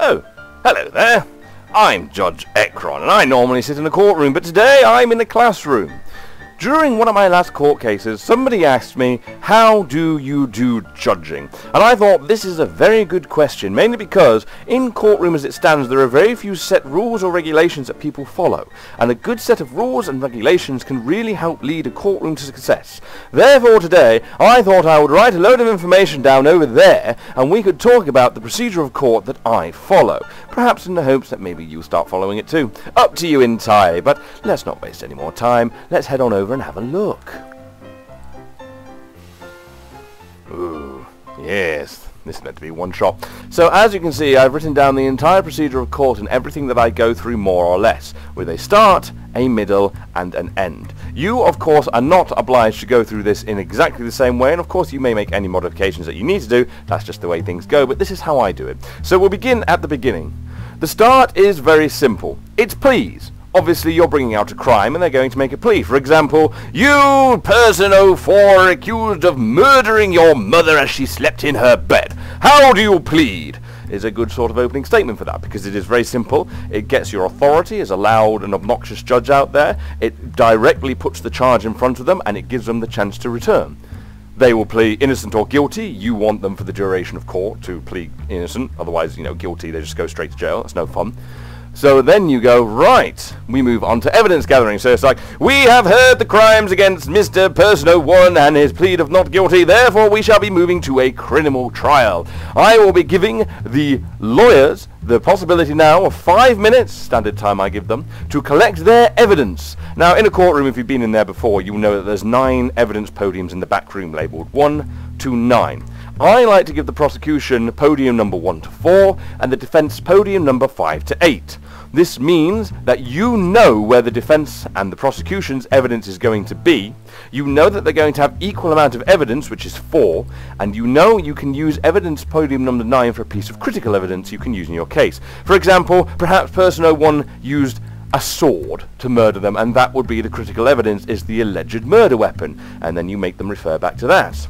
Oh, hello there. I'm Judge Ekron, and I normally sit in the courtroom, but today I'm in the classroom. During one of my last court cases, somebody asked me, how do you do judging? And I thought this is a very good question, mainly because in courtroom as it stands, there are very few set rules or regulations that people follow. And a good set of rules and regulations can really help lead a courtroom to success. Therefore today, I thought I would write a load of information down over there, and we could talk about the procedure of court that I follow. Perhaps in the hopes that maybe you'll start following it too. Up to you entirely, but let's not waste any more time. Let's head on over and have a look. Ooh, yes, this is meant to be one shot. So as you can see, I've written down the entire procedure of court and everything that I go through more or less, with a start, a middle, and an end. You, of course, are not obliged to go through this in exactly the same way, and of course you may make any modifications that you need to do, that's just the way things go, but this is how I do it. So we'll begin at the beginning. The start is very simple. It's please obviously you're bringing out a crime and they're going to make a plea. For example, you, person 04, accused of murdering your mother as she slept in her bed. How do you plead? Is a good sort of opening statement for that because it is very simple. It gets your authority as a loud and obnoxious judge out there. It directly puts the charge in front of them and it gives them the chance to return. They will plead innocent or guilty. You want them for the duration of court to plead innocent. Otherwise, you know, guilty, they just go straight to jail. That's no fun. So then you go, right, we move on to evidence gathering. So it's like, we have heard the crimes against Mr. Person 01 and his plea of not guilty, therefore we shall be moving to a criminal trial. I will be giving the lawyers the possibility now of five minutes, standard time I give them, to collect their evidence. Now, in a courtroom, if you've been in there before, you will know that there's nine evidence podiums in the back room labelled 1 to 9. I like to give the prosecution podium number 1 to 4 and the defence podium number 5 to 8. This means that you know where the defence and the prosecution's evidence is going to be, you know that they're going to have equal amount of evidence, which is 4, and you know you can use evidence podium number 9 for a piece of critical evidence you can use in your case. For example, perhaps person 01 used a sword to murder them, and that would be the critical evidence is the alleged murder weapon, and then you make them refer back to that.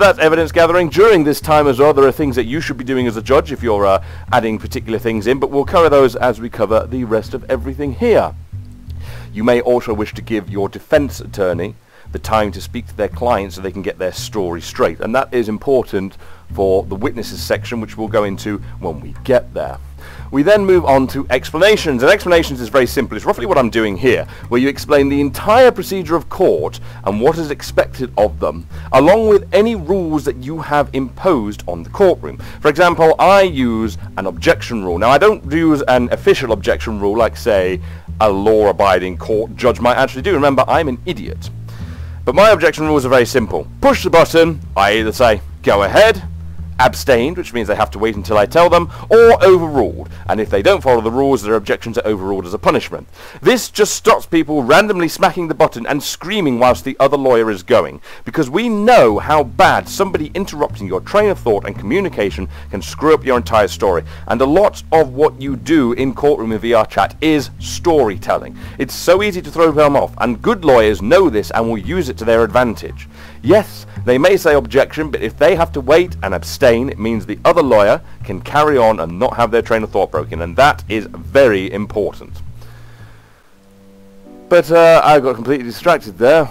So that's evidence gathering. During this time as well, there are things that you should be doing as a judge if you're uh, adding particular things in, but we'll cover those as we cover the rest of everything here. You may also wish to give your defense attorney the time to speak to their client so they can get their story straight. And that is important for the witnesses section, which we'll go into when we get there. We then move on to explanations, and explanations is very simple. It's roughly what I'm doing here, where you explain the entire procedure of court and what is expected of them, along with any rules that you have imposed on the courtroom. For example, I use an objection rule. Now, I don't use an official objection rule like, say, a law-abiding court judge might actually do. Remember, I'm an idiot. But my objection rules are very simple. Push the button, I either say, go ahead, abstained, which means they have to wait until I tell them, or overruled, and if they don't follow the rules, their objections are overruled as a punishment. This just stops people randomly smacking the button and screaming whilst the other lawyer is going, because we know how bad somebody interrupting your train of thought and communication can screw up your entire story, and a lot of what you do in courtroom and VR chat is storytelling. It's so easy to throw them off, and good lawyers know this and will use it to their advantage. Yes, they may say objection, but if they have to wait and abstain, it means the other lawyer can carry on and not have their train of thought broken, and that is very important. But uh, I got completely distracted there.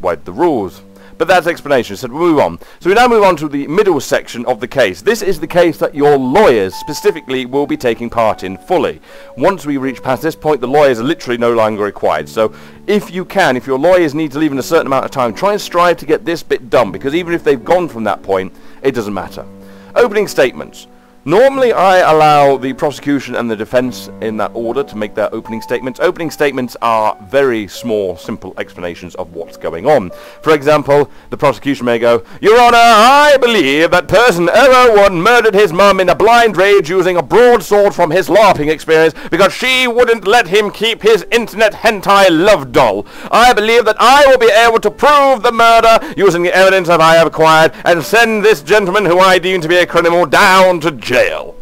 Wipe the rules. But that's explanation, so we'll move on. So we now move on to the middle section of the case. This is the case that your lawyers specifically will be taking part in fully. Once we reach past this point, the lawyers are literally no longer required. So if you can, if your lawyers need to leave in a certain amount of time, try and strive to get this bit done, because even if they've gone from that point, it doesn't matter. Opening statements. Normally I allow the prosecution and the defense in that order to make their opening statements. Opening statements are very small, simple explanations of what's going on. For example, the prosecution may go, Your Honor, I believe that person 001 murdered his mum in a blind rage using a broadsword from his LARPing experience because she wouldn't let him keep his internet hentai love doll. I believe that I will be able to prove the murder using the evidence that I have acquired and send this gentleman who I deem to be a criminal down to jail jail.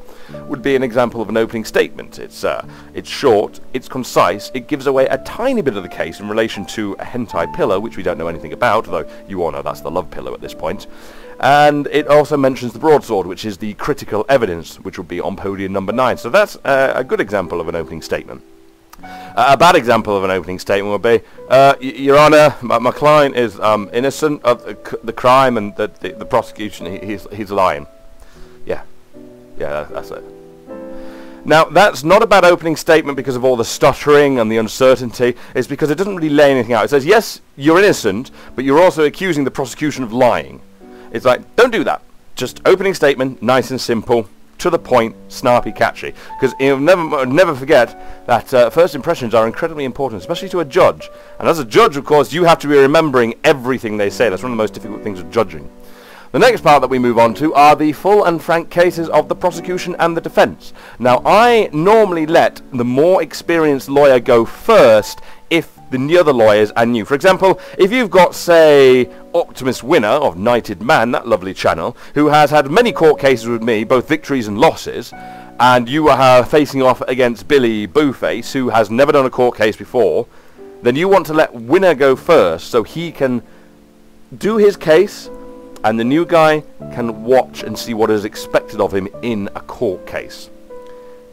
would be an example of an opening statement. It's uh, it's short, it's concise, it gives away a tiny bit of the case in relation to a hentai pillow, which we don't know anything about, though you all know that's the love pillow at this point. And it also mentions the broadsword, which is the critical evidence, which would be on podium number 9. So that's uh, a good example of an opening statement. Uh, a bad example of an opening statement would be, uh, Your Honour, my, my, client is um, innocent of the, the, crime and the, the, the prosecution, he, he's, he's lying. Yeah. Yeah, that's it. Now, that's not a bad opening statement because of all the stuttering and the uncertainty. It's because it doesn't really lay anything out. It says, yes, you're innocent, but you're also accusing the prosecution of lying. It's like, don't do that. Just opening statement, nice and simple, to the point, snappy, catchy. Because you'll never, never forget that uh, first impressions are incredibly important, especially to a judge. And as a judge, of course, you have to be remembering everything they say. That's one of the most difficult things of judging. The next part that we move on to are the full and frank cases of the prosecution and the defence. Now, I normally let the more experienced lawyer go first if the other lawyers are new. For example, if you've got, say, Optimus Winner of Knighted Man, that lovely channel, who has had many court cases with me, both victories and losses, and you are facing off against Billy Booface, who has never done a court case before, then you want to let Winner go first so he can do his case and the new guy can watch and see what is expected of him in a court case.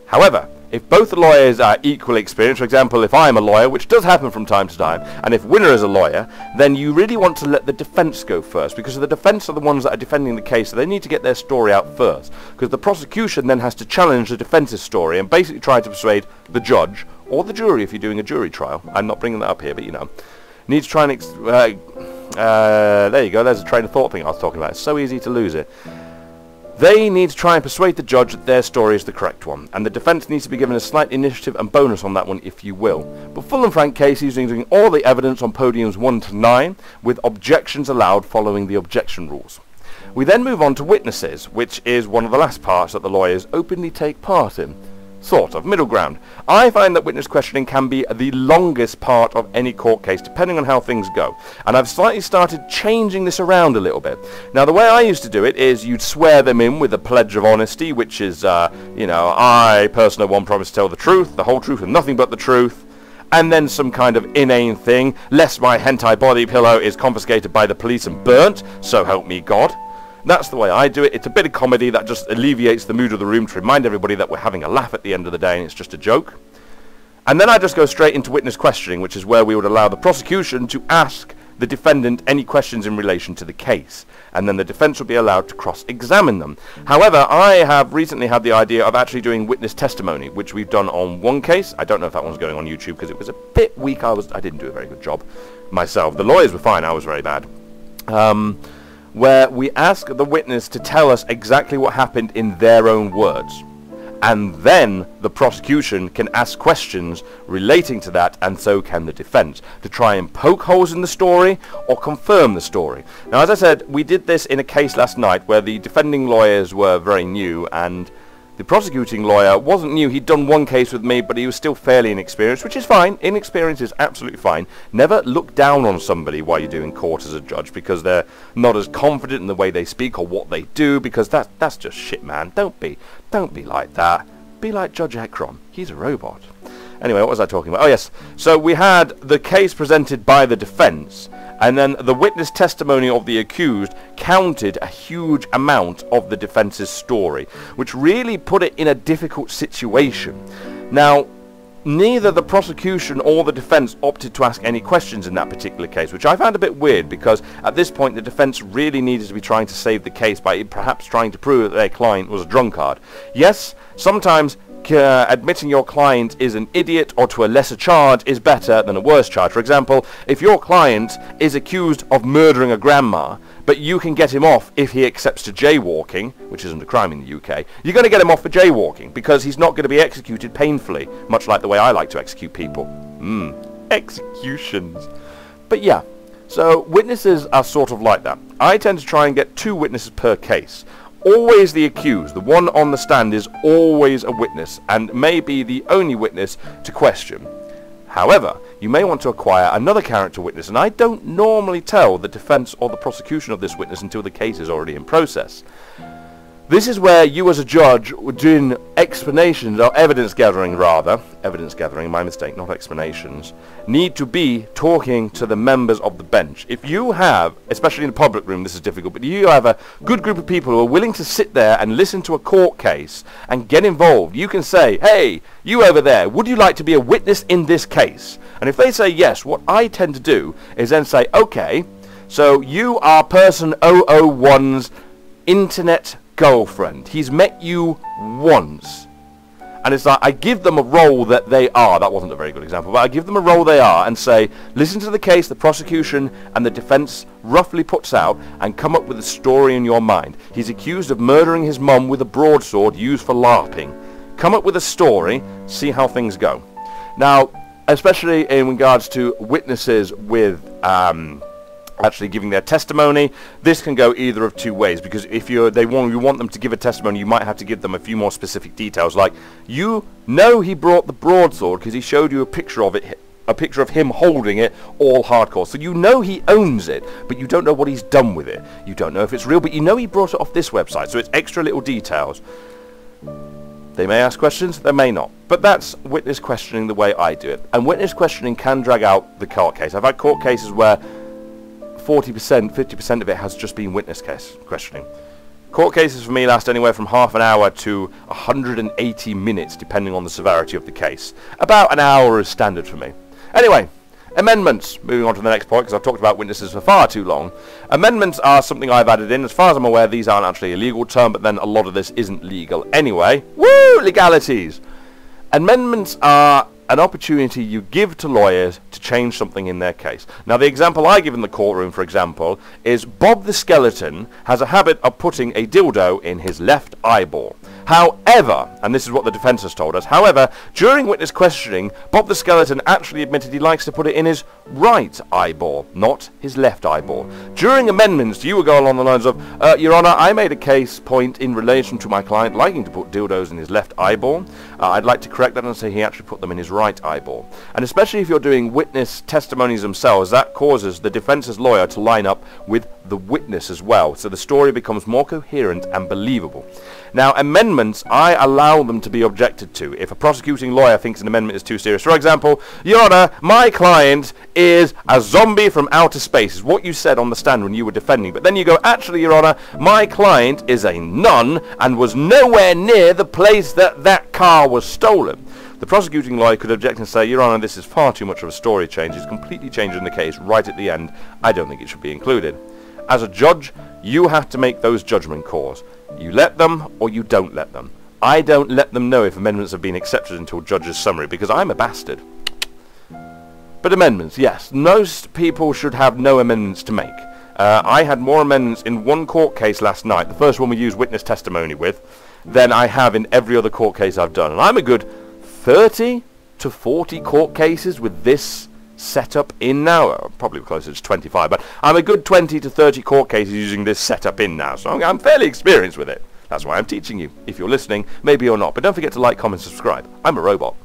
However, if both lawyers are equally experienced, for example, if I'm a lawyer, which does happen from time to time, and if Winner is a lawyer, then you really want to let the defence go first, because the defence are the ones that are defending the case, so they need to get their story out first. Because the prosecution then has to challenge the defence's story and basically try to persuade the judge, or the jury if you're doing a jury trial. I'm not bringing that up here, but you know. Need to try and... Uh, uh, there you go, there's a train of thought thing I was talking about. It's so easy to lose it. They need to try and persuade the judge that their story is the correct one, and the defence needs to be given a slight initiative and bonus on that one if you will. But full and frank case using all the evidence on podiums 1 to 9, with objections allowed following the objection rules. We then move on to witnesses, which is one of the last parts that the lawyers openly take part in sort of middle ground. I find that witness questioning can be the longest part of any court case, depending on how things go. And I've slightly started changing this around a little bit. Now, the way I used to do it is you'd swear them in with a pledge of honesty, which is, uh, you know, I, person one, promise to tell the truth, the whole truth, and nothing but the truth. And then some kind of inane thing, lest my hentai body pillow is confiscated by the police and burnt, so help me God. That's the way I do it. It's a bit of comedy that just alleviates the mood of the room to remind everybody that we're having a laugh at the end of the day and it's just a joke. And then I just go straight into witness questioning, which is where we would allow the prosecution to ask the defendant any questions in relation to the case, and then the defense would be allowed to cross-examine them. However, I have recently had the idea of actually doing witness testimony, which we've done on one case. I don't know if that one's going on YouTube because it was a bit weak. I was I didn't do a very good job myself. The lawyers were fine. I was very bad. Um, where we ask the witness to tell us exactly what happened in their own words. And then the prosecution can ask questions relating to that, and so can the defense, to try and poke holes in the story or confirm the story. Now, as I said, we did this in a case last night where the defending lawyers were very new and the prosecuting lawyer wasn't new. He'd done one case with me, but he was still fairly inexperienced, which is fine. Inexperience is absolutely fine. Never look down on somebody while you're doing court as a judge because they're not as confident in the way they speak or what they do because that, that's just shit, man. Don't be. Don't be like that. Be like Judge Ekron. He's a robot. Anyway, what was I talking about? Oh, yes. So we had the case presented by the defence and then the witness testimony of the accused counted a huge amount of the defence's story, which really put it in a difficult situation. Now, neither the prosecution or the defense opted to ask any questions in that particular case, which I found a bit weird because at this point the defense really needed to be trying to save the case by perhaps trying to prove that their client was a drunkard. Yes, sometimes uh, admitting your client is an idiot or to a lesser charge is better than a worse charge. For example, if your client is accused of murdering a grandma, but you can get him off if he accepts to jaywalking, which isn't a crime in the UK, you're going to get him off for jaywalking because he's not going to be executed painfully, much like the way I like to execute people. Mmm, executions. But yeah, so witnesses are sort of like that. I tend to try and get two witnesses per case always the accused. The one on the stand is always a witness and may be the only witness to question. However, you may want to acquire another character witness, and I don't normally tell the defence or the prosecution of this witness until the case is already in process. This is where you as a judge doing explanations, or evidence gathering rather, evidence gathering, my mistake, not explanations, need to be talking to the members of the bench. If you have, especially in the public room, this is difficult, but you have a good group of people who are willing to sit there and listen to a court case and get involved, you can say, hey, you over there, would you like to be a witness in this case? And if they say yes, what I tend to do is then say, okay, so you are person 001's internet girlfriend. He's met you once. And it's like, I give them a role that they are. That wasn't a very good example, but I give them a role they are and say, listen to the case the prosecution and the defense roughly puts out and come up with a story in your mind. He's accused of murdering his mum with a broadsword used for LARPing. Come up with a story, see how things go. Now, especially in regards to witnesses with um, actually giving their testimony. This can go either of two ways because if you they want you want them to give a testimony, you might have to give them a few more specific details. Like you know he brought the broadsword because he showed you a picture of it. A picture of him holding it, all hardcore. So you know he owns it, but you don't know what he's done with it. You don't know if it's real, but you know he brought it off this website, so it's extra little details. They may ask questions, they may not. But that's witness questioning the way I do it. And witness questioning can drag out the court case. I've had court cases where 40%, 50% of it has just been witness case questioning. Court cases for me last anywhere from half an hour to 180 minutes, depending on the severity of the case. About an hour is standard for me. Anyway, amendments. Moving on to the next point, because I've talked about witnesses for far too long. Amendments are something I've added in. As far as I'm aware, these aren't actually a legal term, but then a lot of this isn't legal anyway. Woo! Legalities! Amendments are an opportunity you give to lawyers to change something in their case. Now, the example I give in the courtroom, for example, is Bob the Skeleton has a habit of putting a dildo in his left eyeball. However, and this is what the defense has told us, however, during witness questioning, Bob the Skeleton actually admitted he likes to put it in his right eyeball, not his left eyeball. During amendments, you would go along the lines of, uh, Your Honour, I made a case point in relation to my client liking to put dildos in his left eyeball. Uh, I'd like to correct that and say he actually put them in his right eyeball. And especially if you're doing witness testimonies themselves, that causes the defence's lawyer to line up with the witness as well, so the story becomes more coherent and believable. Now, amendments, I allow them to be objected to if a prosecuting lawyer thinks an amendment is too serious. For example, Your Honour, my client is a zombie from outer space, is what you said on the stand when you were defending. But then you go, actually, Your Honour, my client is a nun and was nowhere near the place that that car was stolen. The prosecuting lawyer could object and say, Your Honour, this is far too much of a story change. It's completely changing the case right at the end. I don't think it should be included. As a judge, you have to make those judgment calls. You let them or you don't let them. I don't let them know if amendments have been accepted until judge's summary because I'm a bastard. But amendments, yes. Most people should have no amendments to make. Uh, I had more amendments in one court case last night, the first one we used witness testimony with, than I have in every other court case I've done. And I'm a good 30 to 40 court cases with this setup in now. Uh, probably closer to 25, but I'm a good 20 to 30 court cases using this setup in now, so I'm fairly experienced with it. That's why I'm teaching you. If you're listening, maybe you're not, but don't forget to like, comment, subscribe. I'm a robot.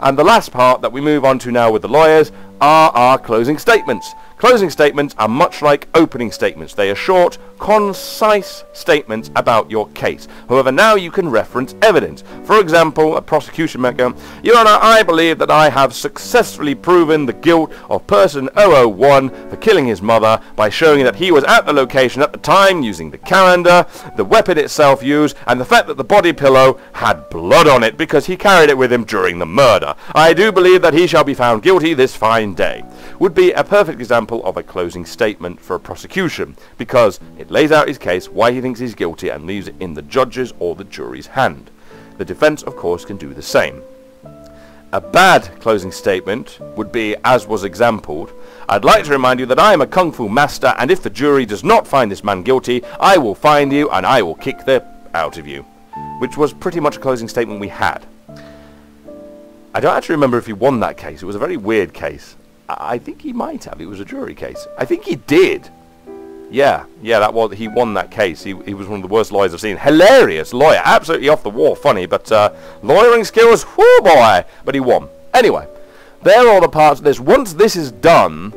And the last part that we move on to now with the lawyers are our closing statements. Closing statements are much like opening statements. They are short, concise statements about your case. However, now you can reference evidence. For example, a prosecution might go, Your Honour, I believe that I have successfully proven the guilt of person 001 for killing his mother by showing that he was at the location at the time using the calendar, the weapon itself used, and the fact that the body pillow had blood on it because he carried it with him during the murder. I do believe that he shall be found guilty this fine day. Would be a perfect example of a closing statement for a prosecution because it it lays out his case, why he thinks he's guilty, and leaves it in the judge's or the jury's hand. The defense, of course, can do the same. A bad closing statement would be, as was exampled, I'd like to remind you that I am a kung fu master, and if the jury does not find this man guilty, I will find you and I will kick the out of you. Which was pretty much a closing statement we had. I don't actually remember if he won that case. It was a very weird case. I think he might have. It was a jury case. I think he did. Yeah, yeah, that was he won that case. He, he was one of the worst lawyers I've seen. Hilarious lawyer, absolutely off the wall, funny, but uh, lawyering skills, whoo boy! But he won. Anyway, there are the parts of this. Once this is done,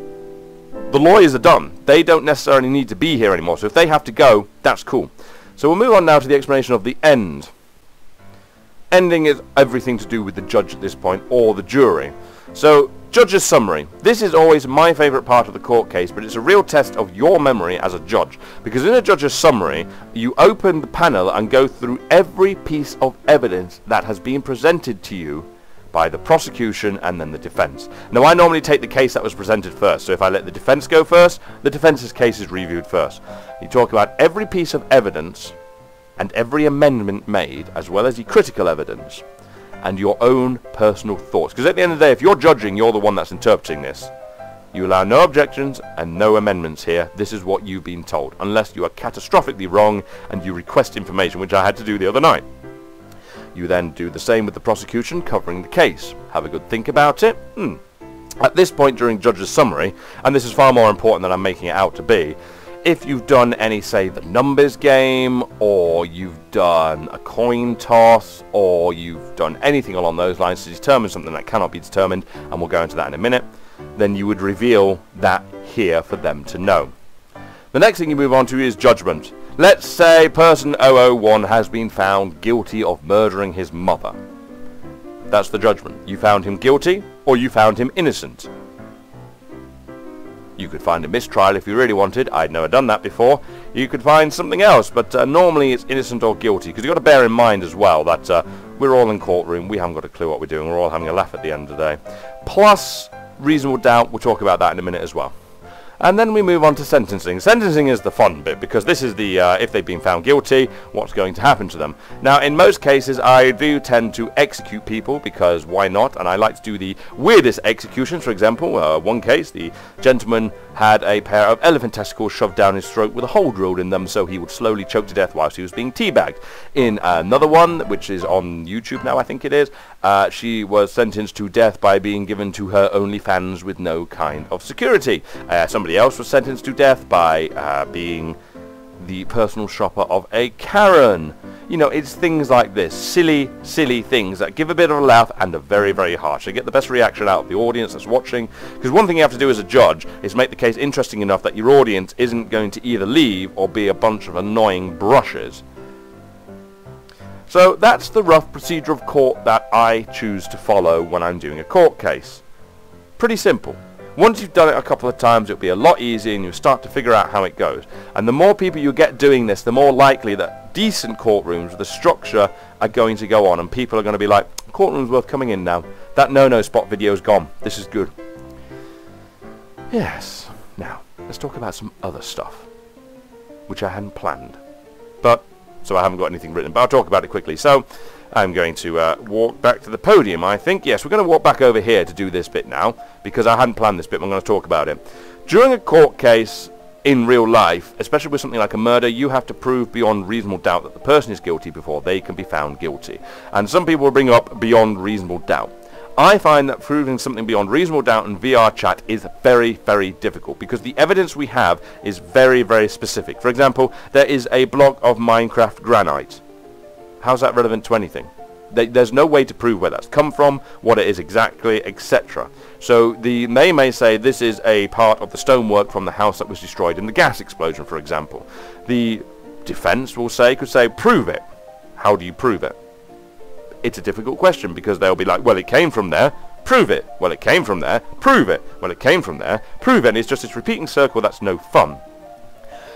the lawyers are done. They don't necessarily need to be here anymore. So if they have to go, that's cool. So we'll move on now to the explanation of the end. Ending is everything to do with the judge at this point, or the jury. So, judge's summary. This is always my favourite part of the court case, but it's a real test of your memory as a judge. Because in a judge's summary, you open the panel and go through every piece of evidence that has been presented to you by the prosecution and then the defence. Now I normally take the case that was presented first, so if I let the defence go first, the defence's case is reviewed first. You talk about every piece of evidence and every amendment made, as well as the critical evidence, and your own personal thoughts. Because at the end of the day, if you're judging, you're the one that's interpreting this. You allow no objections and no amendments here. This is what you've been told, unless you are catastrophically wrong and you request information, which I had to do the other night. You then do the same with the prosecution covering the case. Have a good think about it. Hmm. At this point during Judge's summary, and this is far more important than I'm making it out to be, if you've done any, say, the numbers game, or you've done a coin toss, or you've done anything along those lines to determine something that cannot be determined, and we'll go into that in a minute, then you would reveal that here for them to know. The next thing you move on to is judgment. Let's say person 001 has been found guilty of murdering his mother. That's the judgment. You found him guilty, or you found him innocent. You could find a mistrial if you really wanted. I'd never done that before. You could find something else, but uh, normally it's innocent or guilty. Because you've got to bear in mind as well that uh, we're all in courtroom. We haven't got a clue what we're doing. We're all having a laugh at the end of the day. Plus, reasonable doubt. We'll talk about that in a minute as well. And then we move on to sentencing. Sentencing is the fun bit because this is the, uh, if they've been found guilty, what's going to happen to them. Now, in most cases, I do tend to execute people because why not? And I like to do the weirdest executions. For example, uh, one case, the gentleman had a pair of elephant testicles shoved down his throat with a hole drilled in them so he would slowly choke to death whilst he was being teabagged. In another one, which is on YouTube now, I think it is, uh, she was sentenced to death by being given to her OnlyFans with no kind of security. Uh, somebody else was sentenced to death by uh, being the personal shopper of a Karen. You know, it's things like this. Silly, silly things that give a bit of a laugh and are very, very harsh. They get the best reaction out of the audience that's watching. Because one thing you have to do as a judge is make the case interesting enough that your audience isn't going to either leave or be a bunch of annoying brushes. So that's the rough procedure of court that I choose to follow when I'm doing a court case. Pretty simple. Once you've done it a couple of times, it'll be a lot easier and you'll start to figure out how it goes. And the more people you get doing this, the more likely that decent courtrooms with a structure are going to go on and people are going to be like, courtroom's worth coming in now. That no-no spot video's gone. This is good. Yes. Now, let's talk about some other stuff, which I hadn't planned. But so I haven't got anything written, but I'll talk about it quickly. So I'm going to uh, walk back to the podium, I think. Yes, we're going to walk back over here to do this bit now, because I hadn't planned this bit, but I'm going to talk about it. During a court case in real life, especially with something like a murder, you have to prove beyond reasonable doubt that the person is guilty before they can be found guilty. And some people bring up beyond reasonable doubt. I find that proving something beyond reasonable doubt in VR chat is very, very difficult because the evidence we have is very, very specific. For example, there is a block of Minecraft granite. How's that relevant to anything? There's no way to prove where that's come from, what it is exactly, etc. So the they may say this is a part of the stonework from the house that was destroyed in the gas explosion, for example. The defense will say, could say, prove it. How do you prove it? It's a difficult question because they'll be like, well, it came from there, prove it. Well, it came from there, prove it. Well, it came from there, prove it. And it's just this repeating circle that's no fun.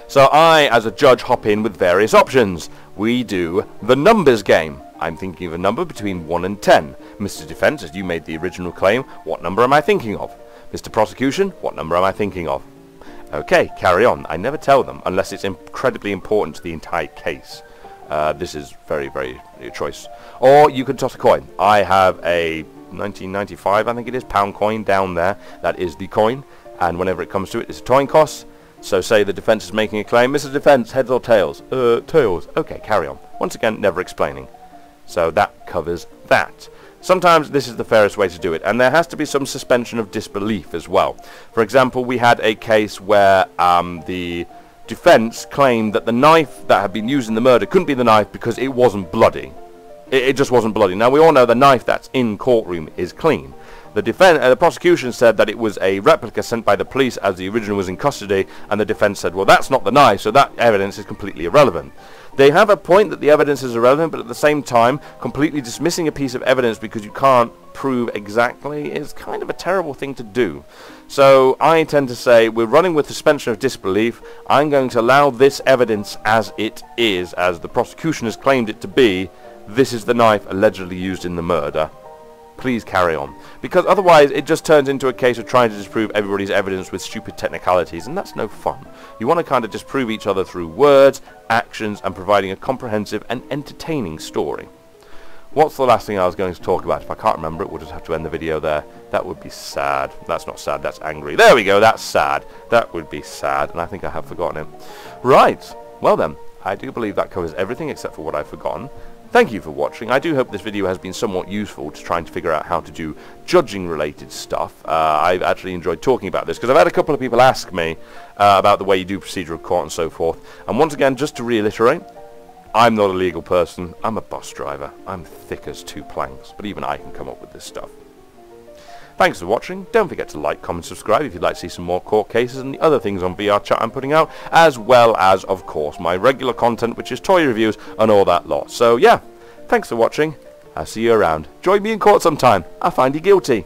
So I, as a judge, hop in with various options. We do the numbers game. I'm thinking of a number between 1 and 10. Mr. Defense, as you made the original claim, what number am I thinking of? Mr. Prosecution, what number am I thinking of? Okay, carry on. I never tell them unless it's incredibly important to the entire case. Uh, this is very, very choice. Or you can toss a coin. I have a 1995, I think it is, pound coin down there. That is the coin. And whenever it comes to it, it's a coin cost. So say the defense is making a claim. Mr. Defense, heads or tails? Uh, tails. Okay, carry on. Once again, never explaining. So that covers that. Sometimes this is the fairest way to do it, and there has to be some suspension of disbelief as well. For example, we had a case where um, the defense claimed that the knife that had been used in the murder couldn't be the knife because it wasn't bloody. It, it, just wasn't bloody. Now, we all know the knife that's in courtroom is clean. The, defen- uh, the prosecution said that it was a replica sent by the police as the original was in custody, and the defence said, well, that's not the knife, so that evidence is completely irrelevant. They have a point that the evidence is irrelevant, but at the same time, completely dismissing a piece of evidence because you can't prove exactly is kind of a terrible thing to do. So I tend to say we're running with suspension of disbelief. I'm going to allow this evidence as it is, as the prosecution has claimed it to be. This is the knife allegedly used in the murder please carry on. Because otherwise it just turns into a case of trying to disprove everybody's evidence with stupid technicalities, and that's no fun. You want to kind of disprove each other through words, actions, and providing a comprehensive and entertaining story. What's the last thing I was going to talk about? If I can't remember it, we'll just have to end the video there. That would be sad. That's not sad, that's angry. There we go, that's sad. That would be sad, and I think I have forgotten it. Right, well then, I do believe that covers everything except for what I've forgotten. Thank you for watching. I do hope this video has been somewhat useful to trying to figure out how to do judging related stuff. Uh, I've actually enjoyed talking about this because I've had a couple of people ask me uh, about the way you do procedural court and so forth. And once again, just to reiterate, I'm not a legal person. I'm a bus driver. I'm thick as two planks, but even I can come up with this stuff. Thanks for watching. Don't forget to like, comment, subscribe if you'd like to see some more court cases and the other things on VR chat I'm putting out, as well as, of course, my regular content, which is toy reviews and all that lot. So, yeah, thanks for watching. I'll see you around. Join me in court sometime. I find you guilty.